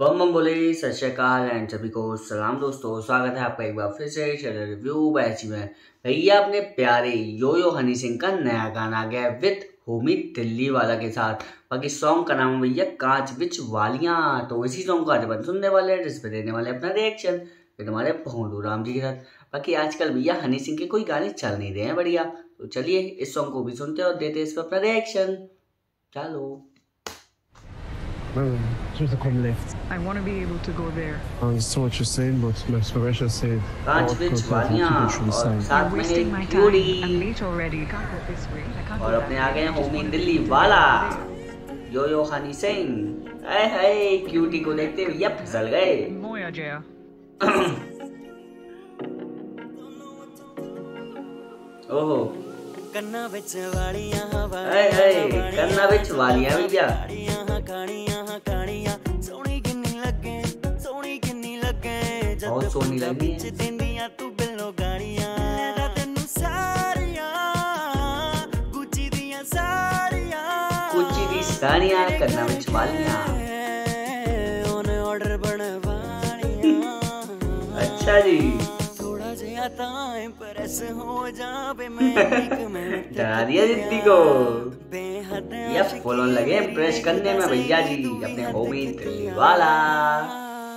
बम बम बोले, सत श्रीकाल एंड सभी को सलाम दोस्तों, स्वागत है आपका एक बार फिर से चैनल रिव्यू बैच में। भैया, अपने प्यारे यो यो हनी सिंह का नया गाना गया है विथ होमी दिल्ली वाला के साथ। बाकी सॉन्ग का नाम भैया कांच बिच वालियाँ। तो इसी सॉन्ग को आज अपन सुनने वाले हैं जिसपे देने वाले अपना रिएक्शन फिर हमारे भोंडू राम जी के साथ। बाकी आजकल भैया हनी सिंह के कोई गाने चल नहीं रहे हैं बढ़िया। तो चलिए इस सॉन्ग को भी सुनते और देते इस पर अपना रिएक्शन चलो। Boom. Choose the come left. I want to be able to go there. I understand what you're saying, but my inspiration said... पाँच बीच वालियाँ और साथ में क्यूरी और अपने आ गए होमिन दिल्ली वाला। Yo yo Honey Singh hi hi cutie को देखते हुए यप जल गए। मोया जया। ओहो। कन्ना विच वालियाँ हाय हाय कन्ना विच वालियाँ भी क्या? ਕਾਣੀਆਂ ਹਾਂ ਕਾਣੀਆਂ ਸੋਹਣੀ ਕਿੰਨੀ ਲੱਗੇ ਸੋਹਣੀ ਕਿੰਨੀ ਲੱਗੇ ਜਦ ਫੁੱਲਾਂ ਵਿੱਚ ਦਿੰਦੀਆਂ ਤੂੰ ਬਿੱਲੋ ਗਾਣੀਆਂ ਲੈਣਾ ਤੈਨੂੰ ਸਾਰੀਆਂ ਗੁੱਚੀ ਦੀਆਂ ਸਾਰੀਆਂ ਗੁੱਚੀ ਦੀ ਸਾਰੀਆਂ ਕਰਨਾ ਵਿੱਚ ਵਾਲੀਆਂ ਉਹਨੇ ਆਰਡਰ ਬਣਵਾਣੀਆਂ ਅੱਛਾ ਜੀ हो जावे मैं डरा दिया जिद्दी को। ये फॉलो लगे इंप्रेस करने में भैया जी अपने होमी वाला।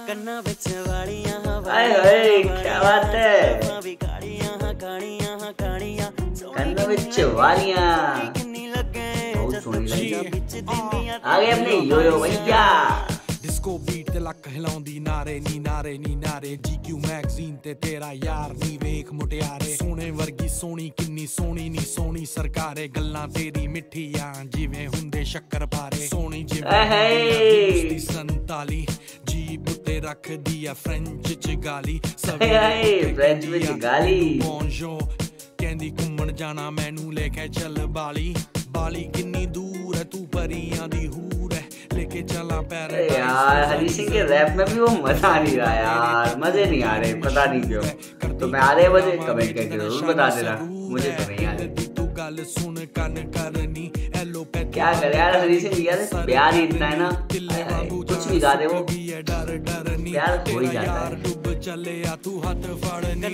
कन्ना बिच वालियाँ हाय हाय क्या बात है? कन्ना बिच वालियाँ बहुत सोनी लगी। हाँ। आ गए अपने यो यो भैया। ਲੱਕ ਹਿਲਾਉਂਦੀ ਨਾਰੇ ਨੀ ਨਾਰੇ ਨੀ ਨਾਰੇ ਜੀਕਿਊ ਮੈਗਜ਼ੀਨ ਤੇ ਤੇਰਾ ਯਾਰ ਨੀ ਵੇਖ ਮੁਟਿਆਰੇ ਸੋਹਣੇ ਵਰਗੀ ਸੋਹਣੀ ਕਿੰਨੀ ਸੋਹਣੀ ਨੀ ਸੋਹਣੀ ਸਰਕਾਰੇ ਗੱਲਾਂ ਤੇਰੀ ਮਿੱਠੀਆਂ ਜਿਵੇਂ ਹੁੰਦੇ ਸ਼ੱਕਰ ਪਾਰੇ ਸੋਹਣੀ ਆਏ ਹਾਏ। ਜਿਵੇਂ ਸੰਤਾਲੀ ਜੀਬ ਤੇ ਰੱਖਦੀ ਆ ਫ੍ਰੈਂਚ ਚ ਗਾਲੀ ਹਾਏ ਹਾਏ, ਫ੍ਰੈਂਚ ਵਿੱਚ ਗਾਲੀ। ਬੋਨਜੋ ਕਹਿੰਦੀ ਘੁੰਮਣ ਜਾਣਾ ਮੈਨੂੰ ਲੈ ਕੇ ਚੱਲ ਬਾਲੀ ਬਾਲੀ ਕਿੰਨੀ ਦੂਰ ਹੈ ਤੂੰ ਪਰੀਆਂ ਦੀ ਹੂਰ लेके चला पैर यार हरी सिंह के रैप में भी वो मज़ा नहीं रहा यार मज़े नहीं आ रहे पता नहीं क्यों। तो मैं आ रहे मज़े कमेंट करके ज़रूर बता देना मुझे तो नहीं आ रहे गल सुन कन करनी क्या करे यार हरी सिंह यार प्यार ही इतना है ना। कुछ भी गा दे वो। प्यार हो ही जाता है। चले आ तू हाथ फाड़नी।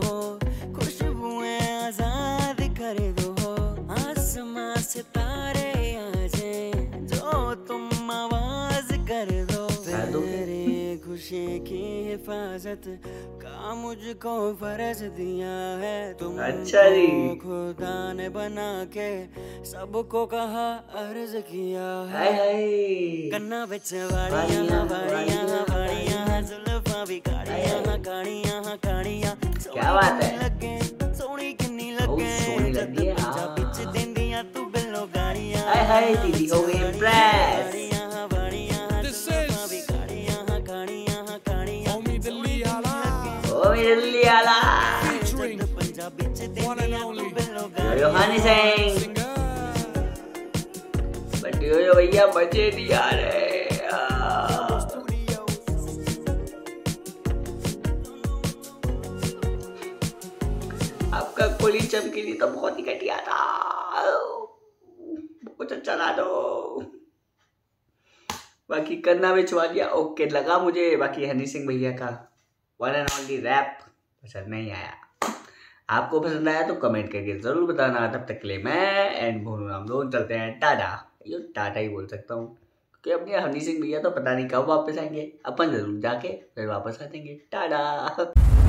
नक्शे की हिफाजत का मुझको फ़र्ज़ दिया है तुम अच्छा जी। खुदा ने बना के सबको कहा अर्ज़ किया है। कन्ना बिच वाड़िया वाड़िया वाड़िया जुल्फा भी काड़िया काड़िया काड़िया। क्या बात है। लगे सोनी किन्नी लगे जब पिच हाँ। तू बिलो गाड़िया। हाय हाय दीदी हो गई। भैया बचे नहीं आ रहे आपका कोली चमकीली तो बहुत ही घटिया था। कुछ अच्छा ला दो तो। बाकी करना बेचवा दिया। ओके, लगा मुझे। बाकी हनी सिंह भैया का वन एंड ओनली रैप अच्छा नहीं आया। आपको पसंद आया तो कमेंट करके ज़रूर बताना। तब तक के लिए मैं एंड भोनू राम दोनों चलते हैं। टाटा। ये टाटा ही बोल सकता हूँ। क्योंकि अपने हनी सिंह भैया तो पता नहीं कब वापस आएँगे। अपन ज़रूर जाके फिर वापस आ जाएँगे। टाटा।